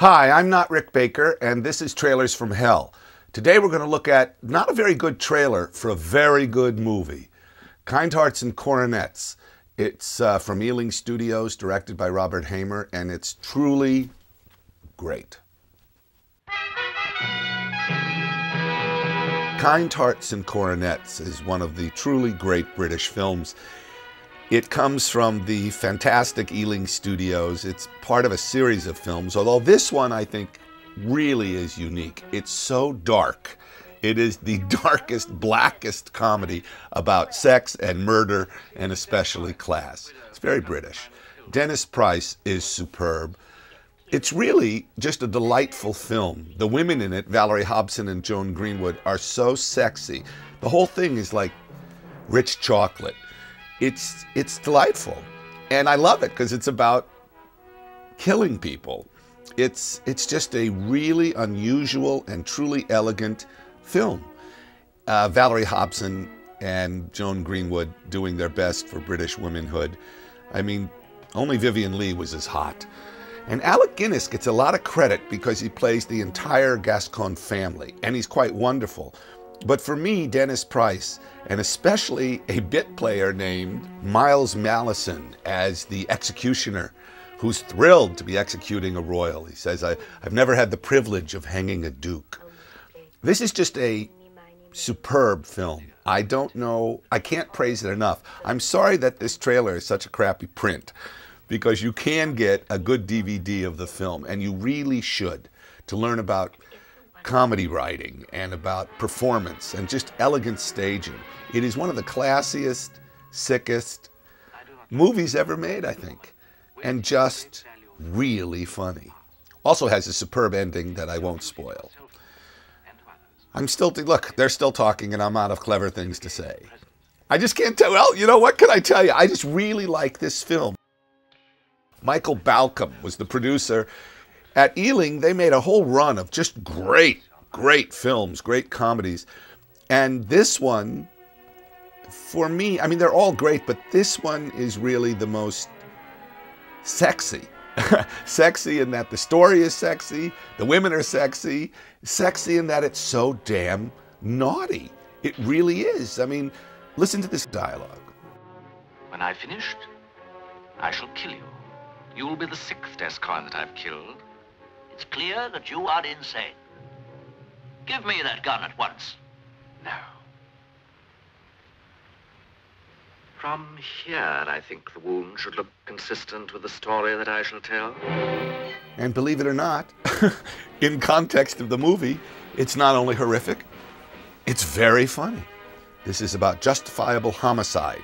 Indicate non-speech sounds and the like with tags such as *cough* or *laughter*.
Hi, I'm not Rick Baker, and this is Trailers from Hell. Today we're going to look at not a very good trailer for a very good movie Kind Hearts and Coronets. It's uh, from Ealing Studios, directed by Robert Hamer, and it's truly great. Kind Hearts and Coronets is one of the truly great British films. It comes from the fantastic Ealing Studios. It's part of a series of films, although this one I think really is unique. It's so dark. It is the *laughs* darkest, blackest comedy about sex and murder and especially class. It's very British. Dennis Price is superb. It's really just a delightful film. The women in it, Valerie Hobson and Joan Greenwood, are so sexy. The whole thing is like rich chocolate it's it's delightful, and I love it because it's about killing people. It's it's just a really unusual and truly elegant film. Uh, Valerie Hobson and Joan Greenwood doing their best for British womanhood. I mean, only Vivien Leigh was as hot. And Alec Guinness gets a lot of credit because he plays the entire Gascon family, and he's quite wonderful. But for me, Dennis Price, and especially a bit player named Miles Malleson as the executioner, who's thrilled to be executing a royal. He says, I, have never had the privilege of hanging a duke. This is just a superb film. I don't know, I can't praise it enough. I'm sorry that this trailer is such a crappy print because you can get a good DVD of the film, and you really should, to learn about comedy writing and about performance and just elegant staging. It is one of the classiest, sickest movies ever made, I think, and just really funny. Also has a superb ending that I won't spoil. I'm still, look, they're still talking and I'm out of clever things to say. I just can't tell, well, you know, what can I tell you? I just really like this film. Michael Balcon was the producer at Ealing, they made a whole run of just great, great films, great comedies. And this one, for me, I mean, they're all great, but this one is really the most sexy. *laughs* sexy in that the story is sexy, the women are sexy, sexy in that it's so damn naughty. It really is. I mean, listen to this dialogue. When I've finished, I shall kill you. You will be the sixth D'Ascoyne that I've killed. It's clear that you are insane. Give me that gun at once. No. From here, I think the wound should look consistent with the story that I shall tell. And believe it or not, *laughs* in context of the movie, it's not only horrific, it's very funny. This is about justifiable homicide.